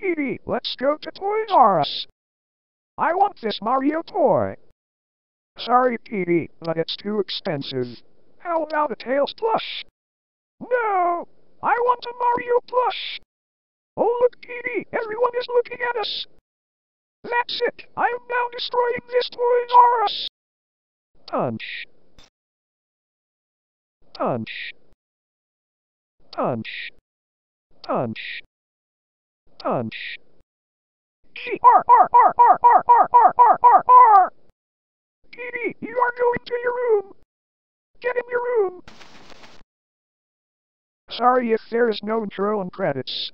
Peedy, let's go to Toys R Us. I want this Mario toy. Sorry, Peedy, but it's too expensive. How about a Tails plush? No! I want a Mario plush! Oh look, Peedy, everyone is looking at us! That's it, I am now destroying this Toys R Us! Punch. Punch. Punch. Punch. Punch. G R R R R R R R R R R Peedy, you are going to your room! Get in your room! Sorry if there is no and credits.